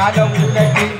யாதம் உலகில்